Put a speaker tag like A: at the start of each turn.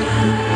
A: Música